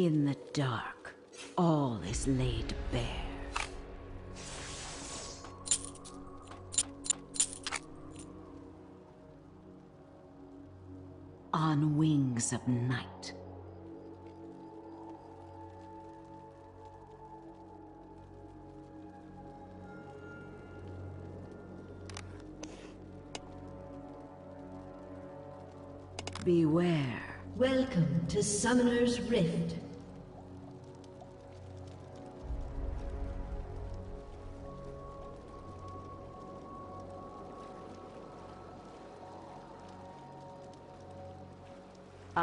In the dark, all is laid bare. On wings of night. Beware. Welcome to Summoner's Rift.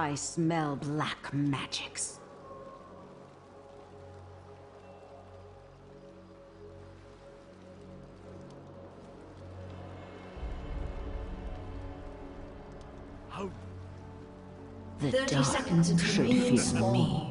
I smell black magics. The 30 dark seconds until should fear me.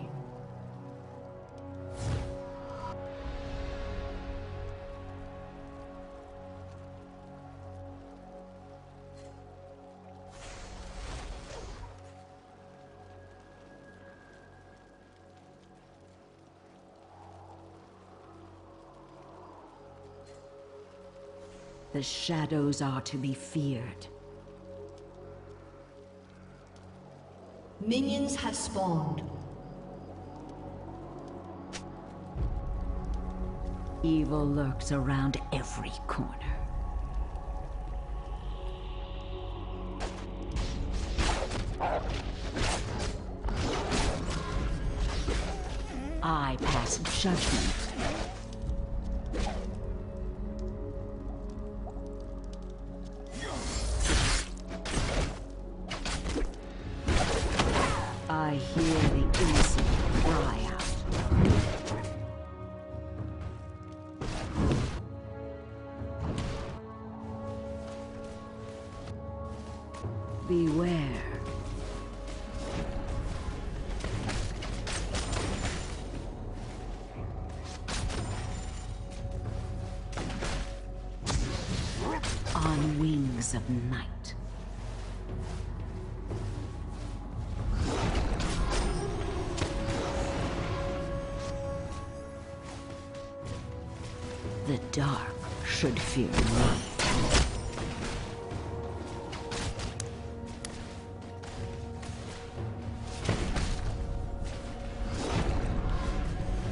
The shadows are to be feared. Minions have spawned. Evil lurks around every corner. I pass judgment.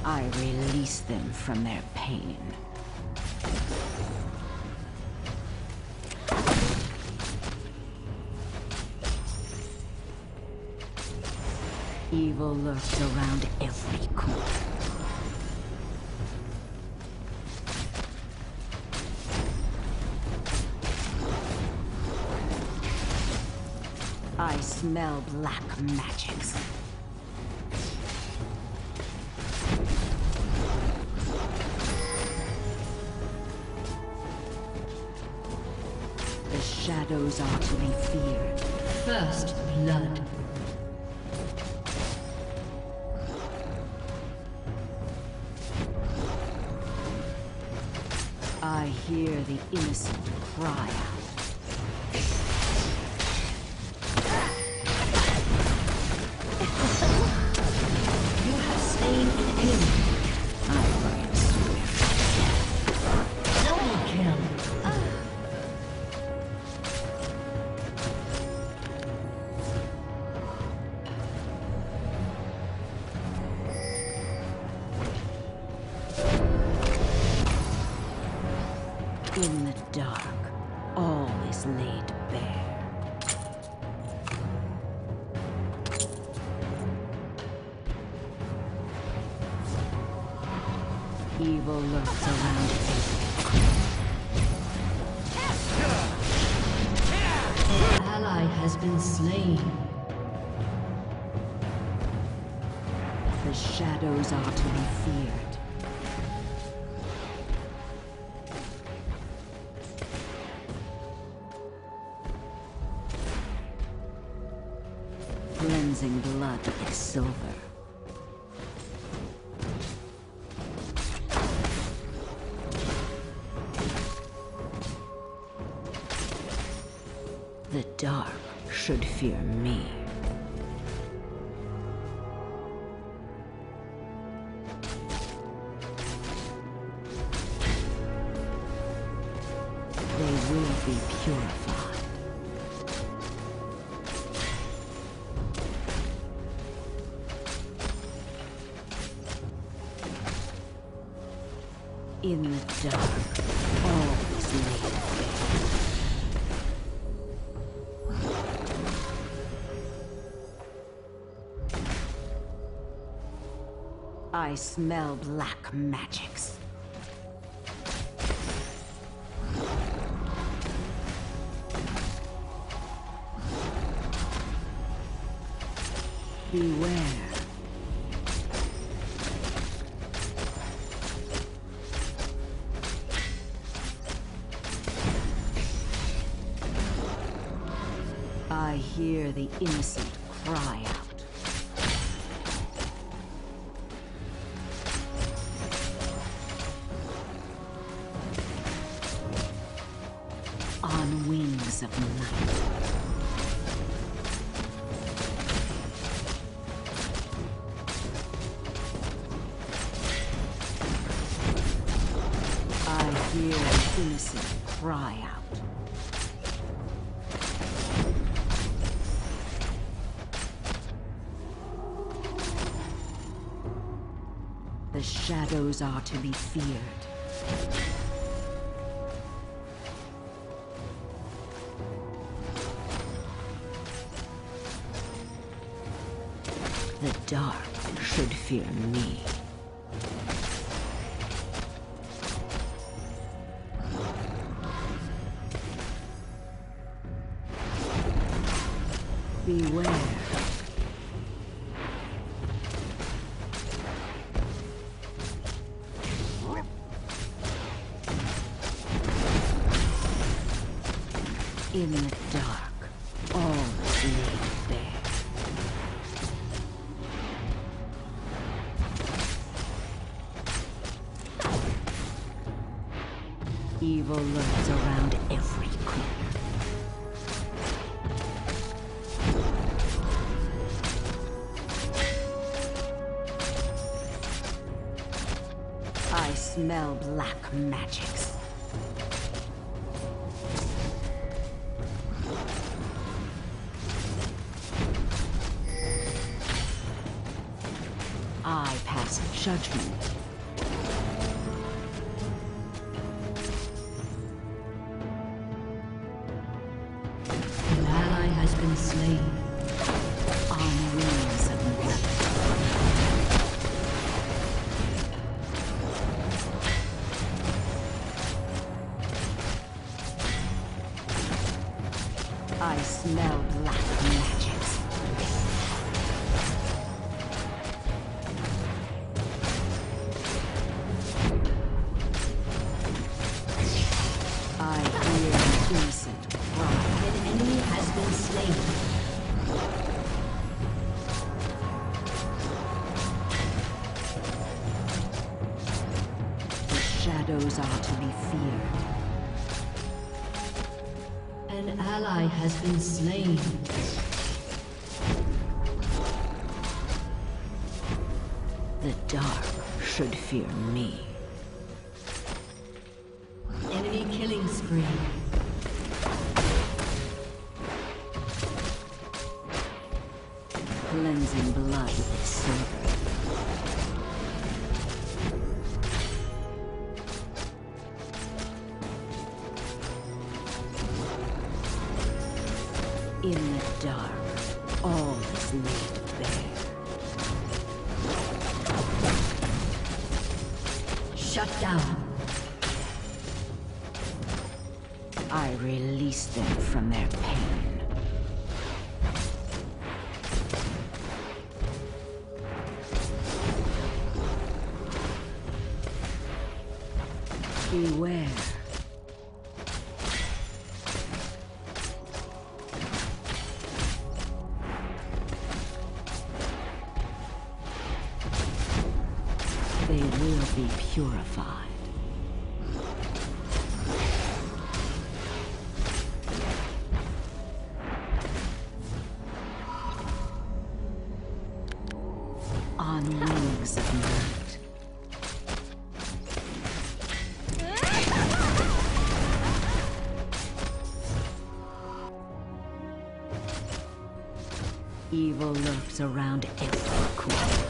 I release them from their pain. Evil lurks around every corner. I smell black magics. Shadows are to be feared. First blood. I hear the innocent cry out. Evil lurks around every Ally has been slain. The shadows are to be feared. I smell black magics. Beware. I hear the innocent cry out. Shadows are to be feared. The dark should fear me. Beware. In the dark, all is laid bare. Evil lurks around every corner. I smell black magics. Judgment. Shadows are to be feared. An ally has been slain. The dark should fear me. Enemy killing spree. wings of night. Evil lurks around every corner.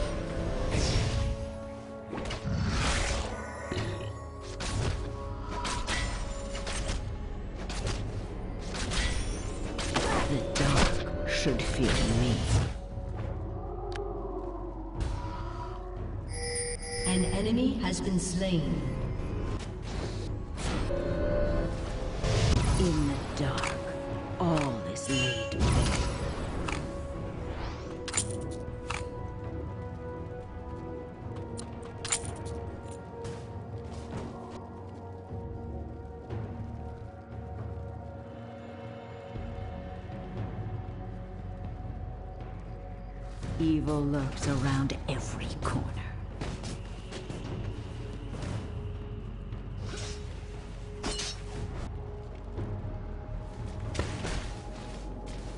Lurks around every corner.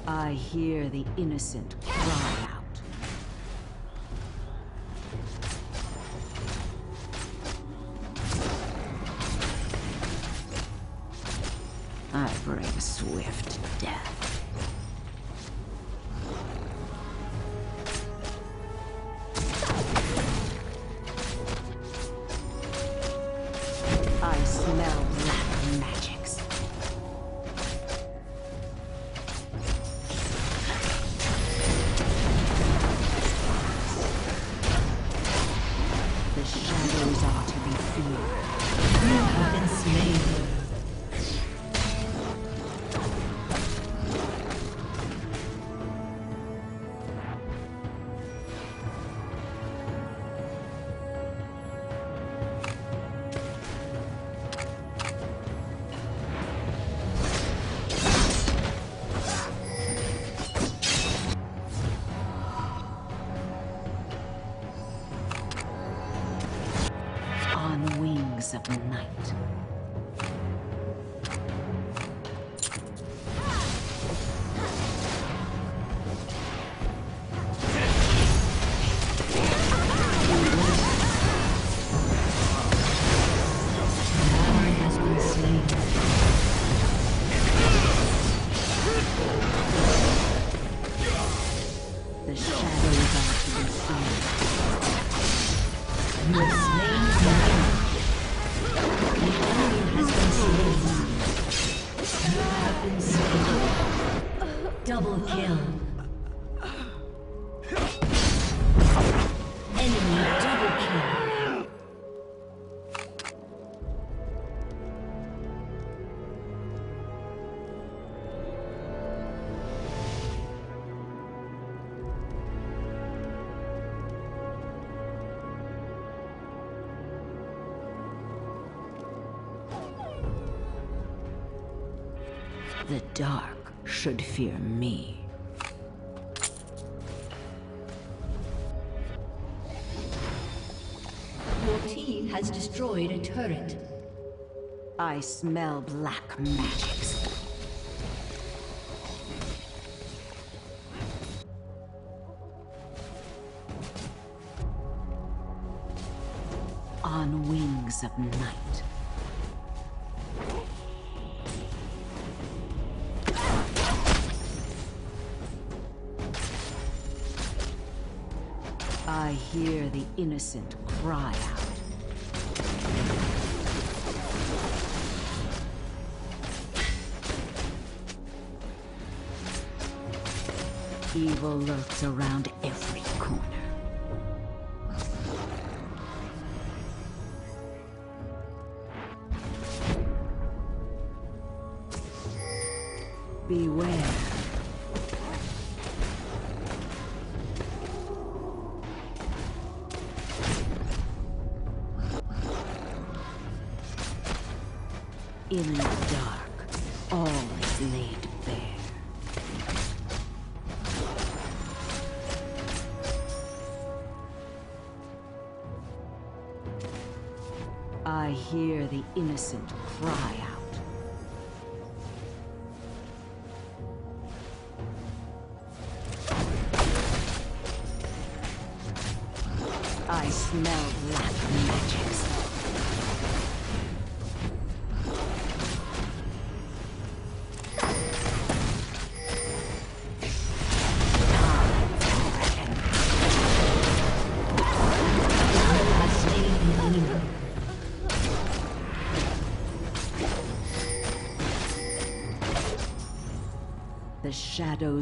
I hear the innocent cry out. I bring swift death. The shadows are to be feared. You have slain the. The enemy has been slain. You have been slain. Double kill. Dark should fear me. Your team has destroyed a turret. I smell black magics. On wings of night. Hear the innocent cry out. Evil lurks around every corner. Beware.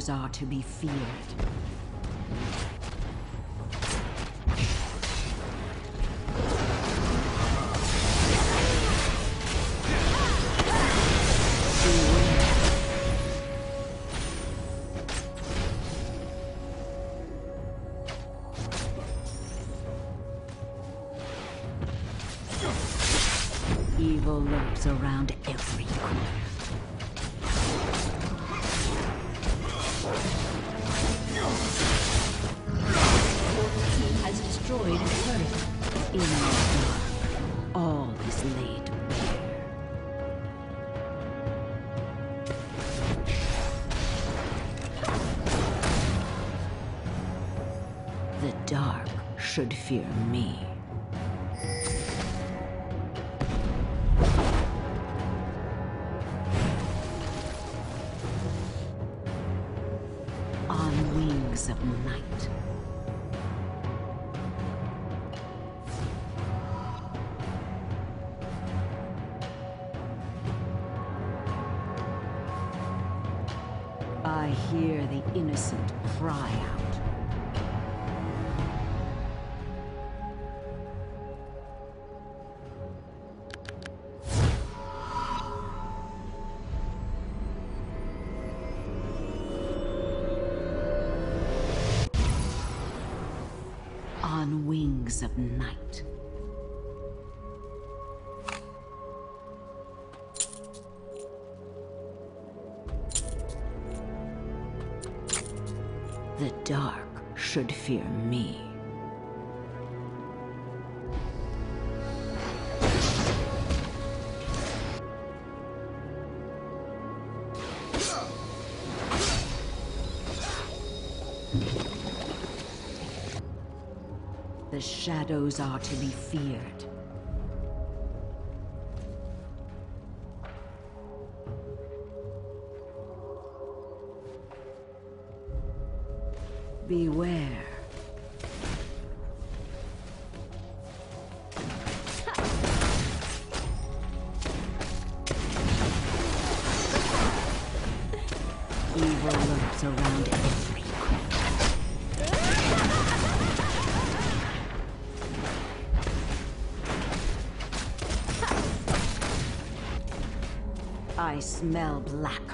Shadows are to be feared. Evil lurks around should fear me. On wings of night. The dark should fear me. Are to be feared.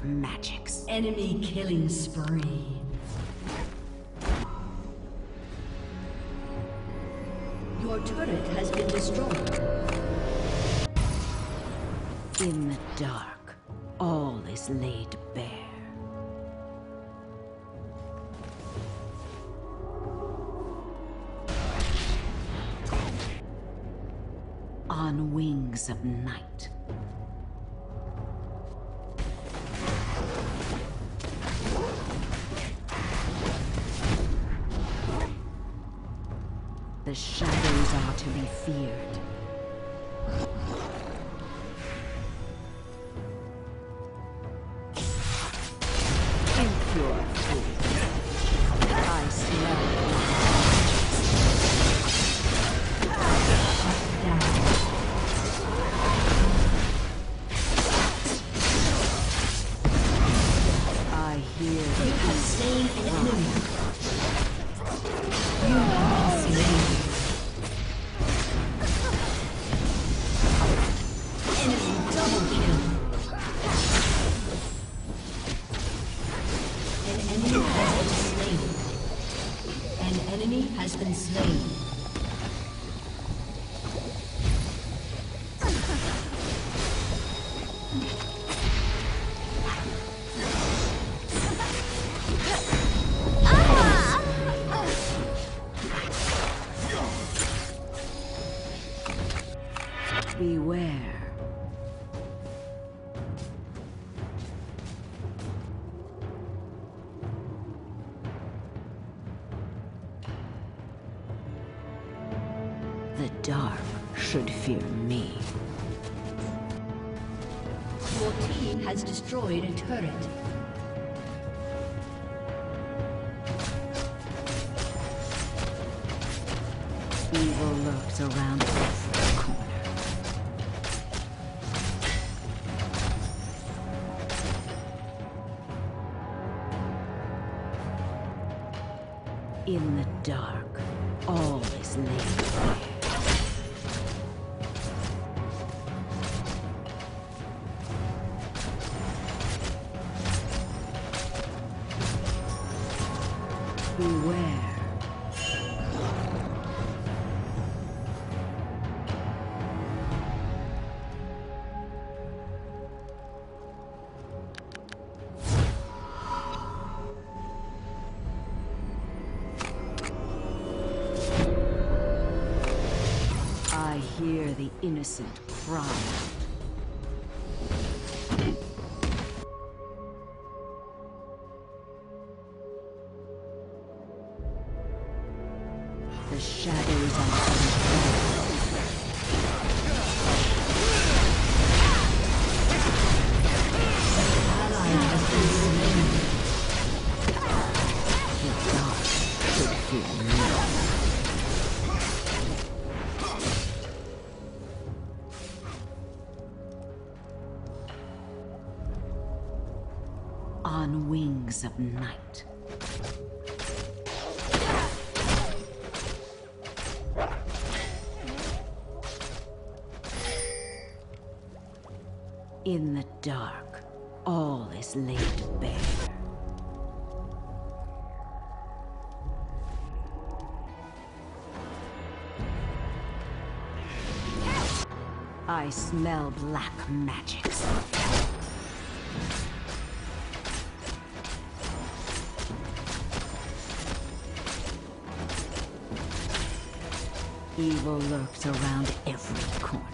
Magics. Enemy killing spree. Your turret has been destroyed. In the dark, all is laid bare. On wings of night. Should fear me. Your team has destroyed a turret. Innocent cry. The shadows are Of night. In the dark, all is laid bare. I smell black magics. Evil lurks around every corner.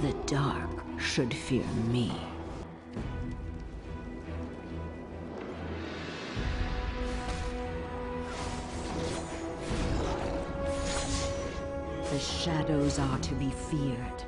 The dark should fear me. The shadows are to be feared.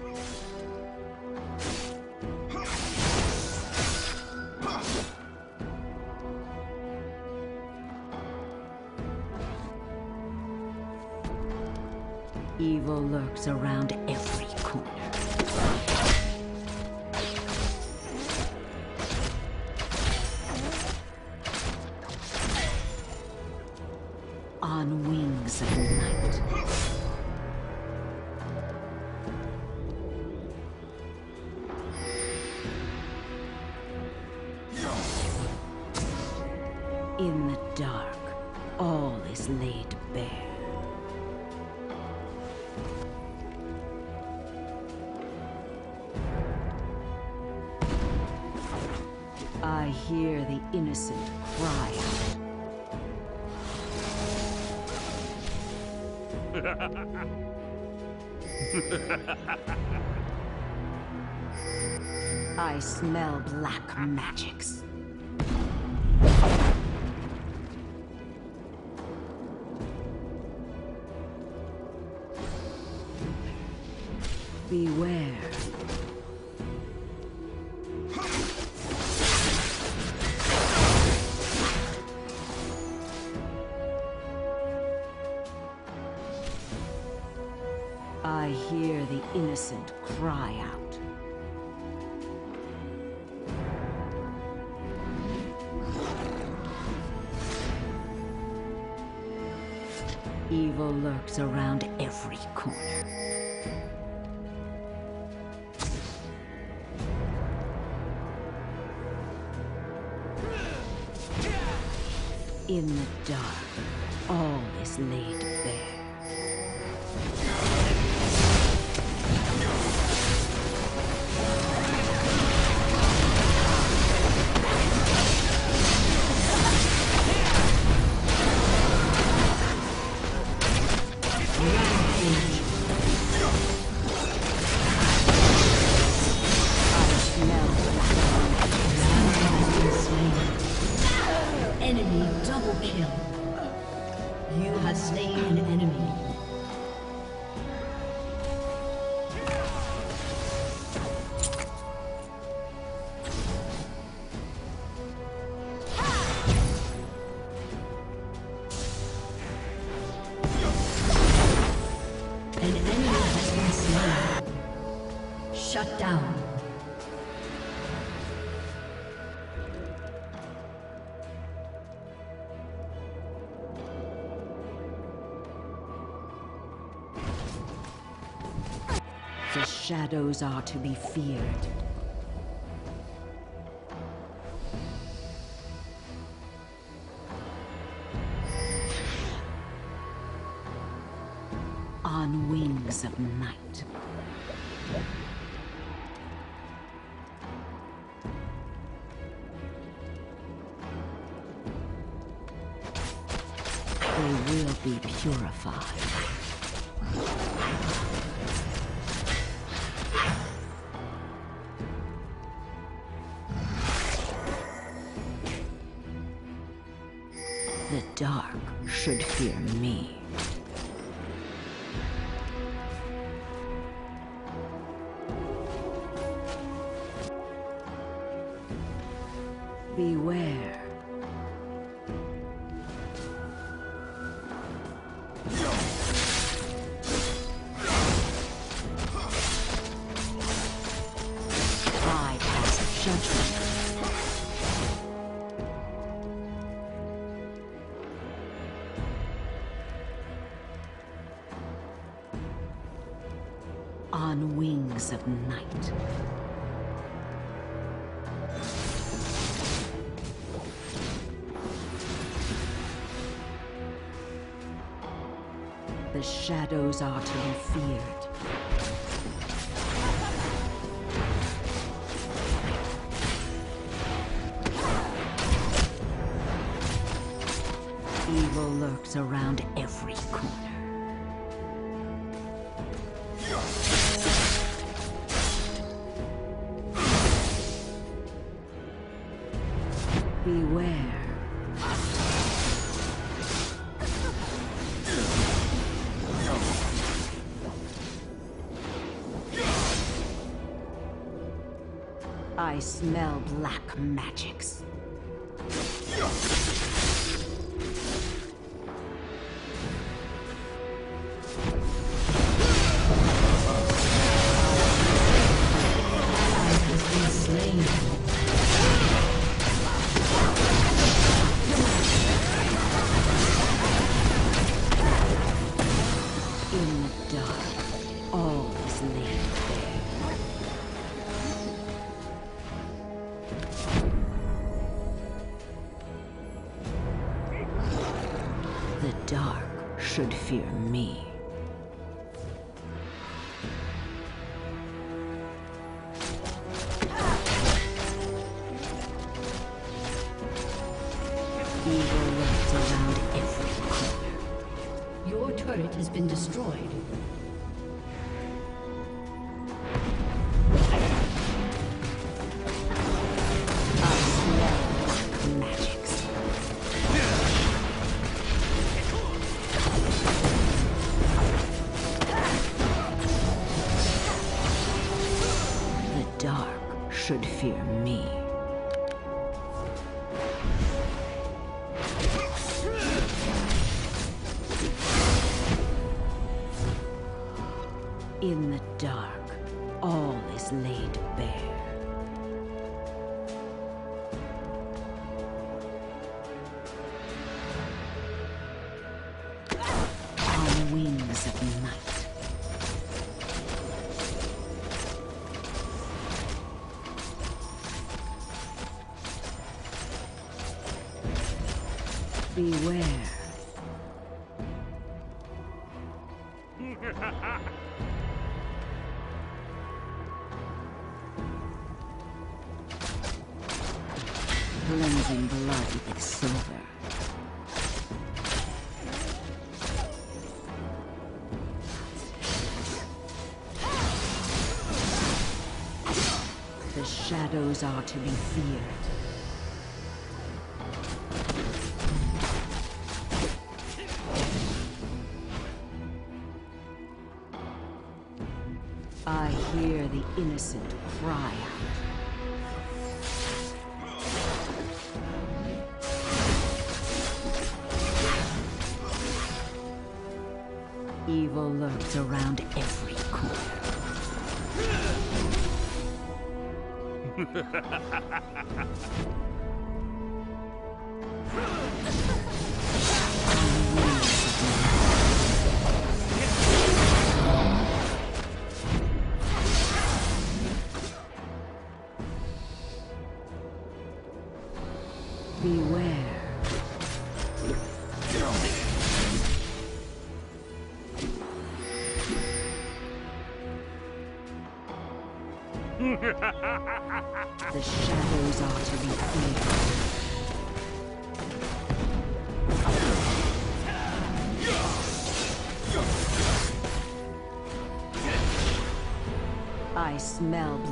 I hear the innocent cry out. Evil lurks around every corner. In the dark, shadows are to be feared. Wings of night. The shadows are to be feared. Evil lurks around every corner. Beware. I smell black magics. Should fear me. Blood with silver. The shadows are to be feared. I hear the innocent cry out. Evil lurks around every corner.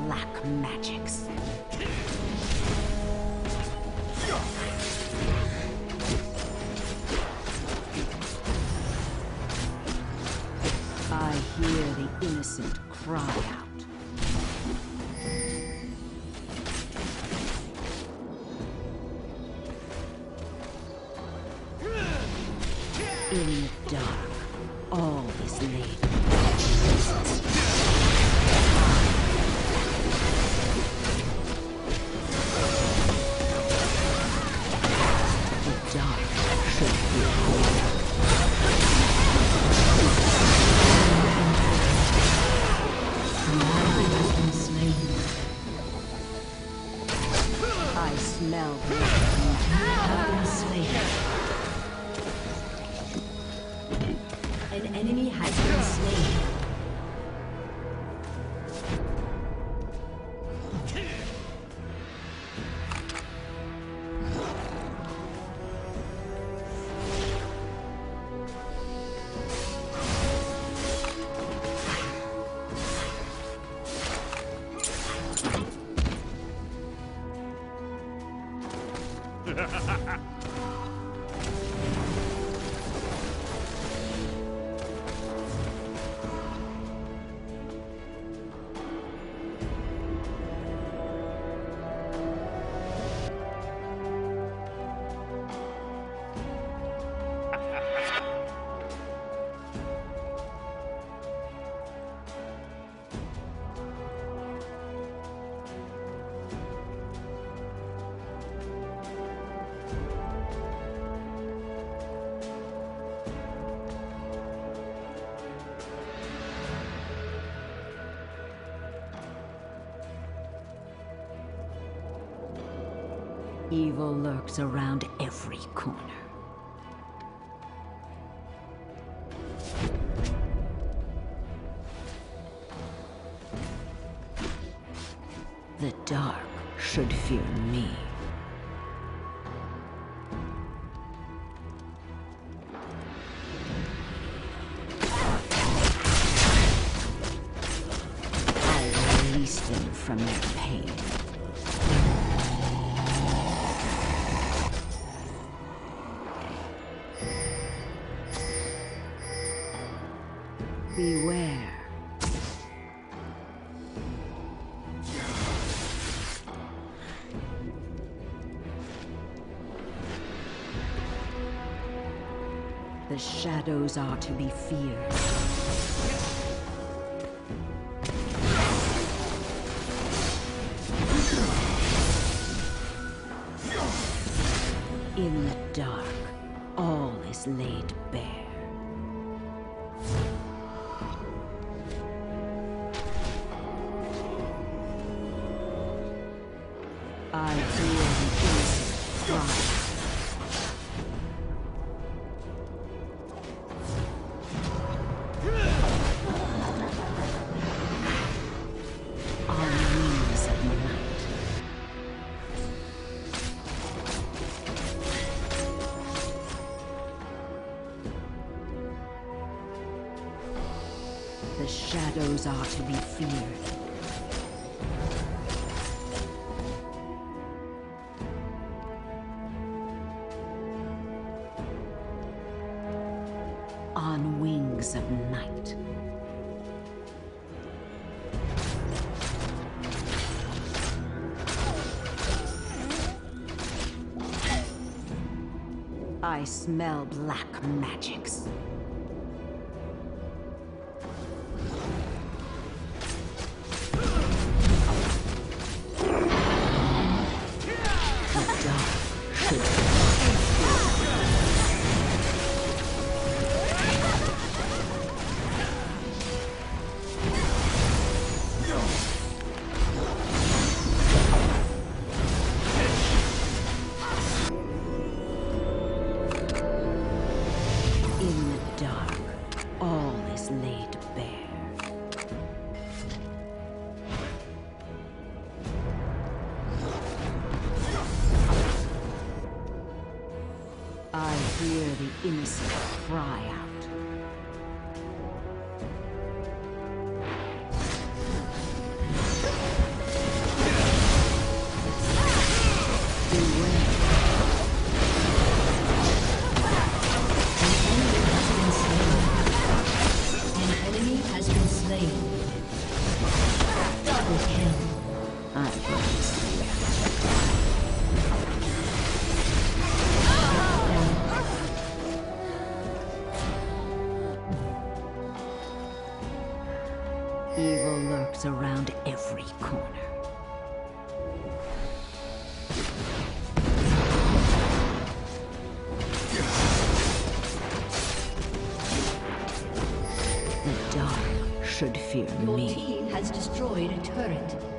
black magics. I hear the innocent cry out. Evil lurks around every corner. The shadows are to be feared. In the dark, all is laid bare. Are to be feared. On wings of night. I smell black magics. should fear Your me. Your team has destroyed a turret.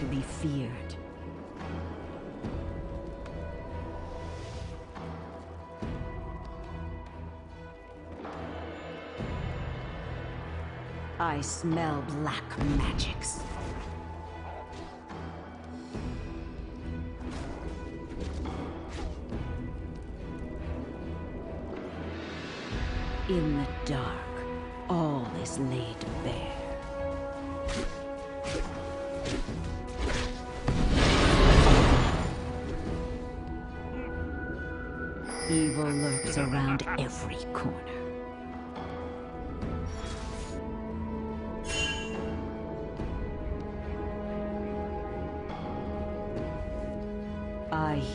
to be feared. I smell black magics.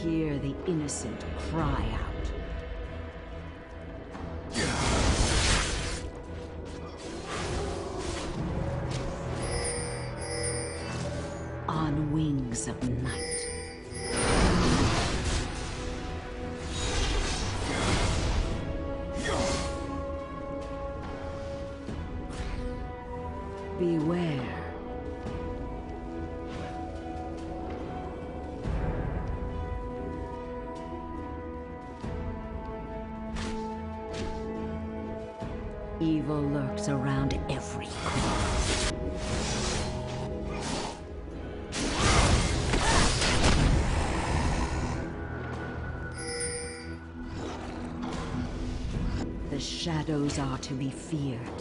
hear the innocent cry out. On wings of night. to be feared.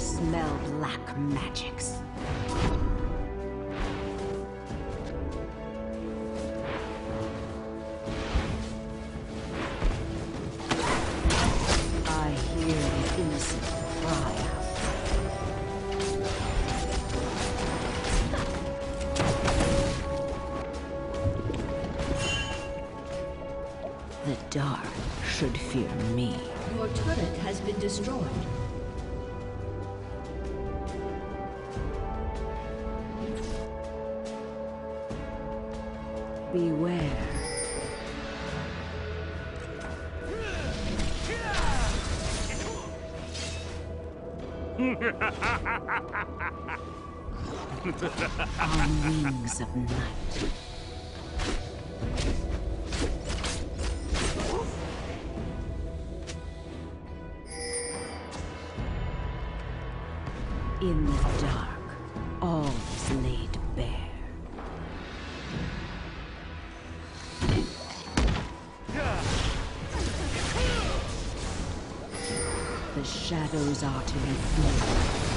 smell black magics. On wings of night. In the dark, all is laid bare. Shadows are to be feared.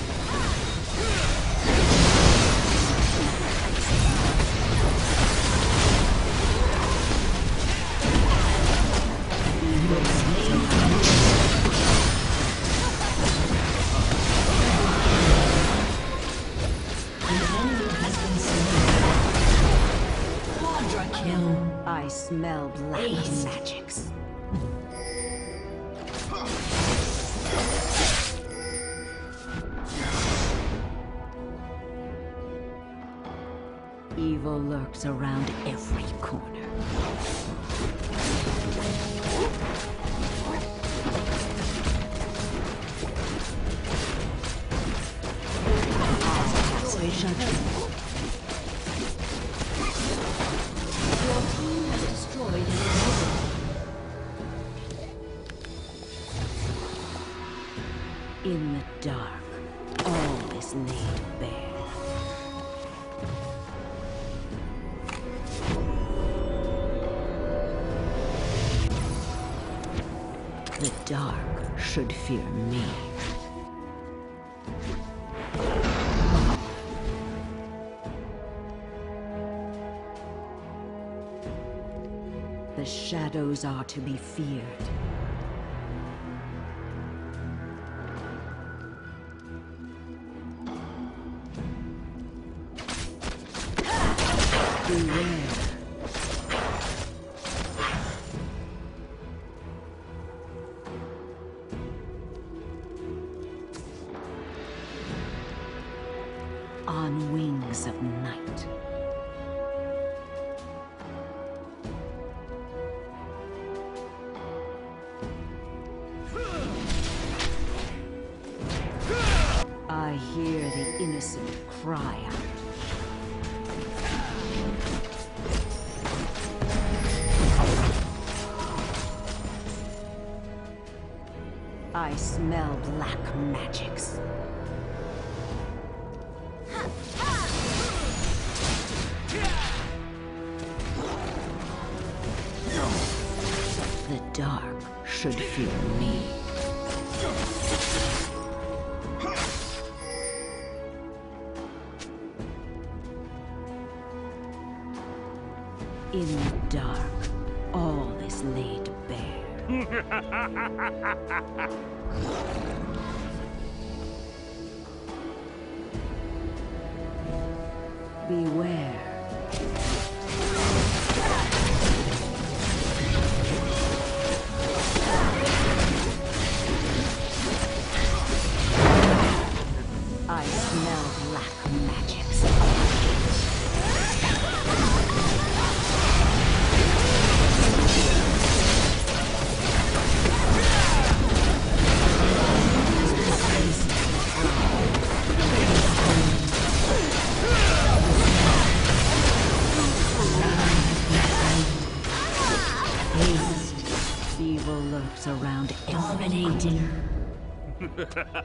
The dark should fear me. The shadows are to be feared. In the dark, all is laid bare. Beware. Ha ha!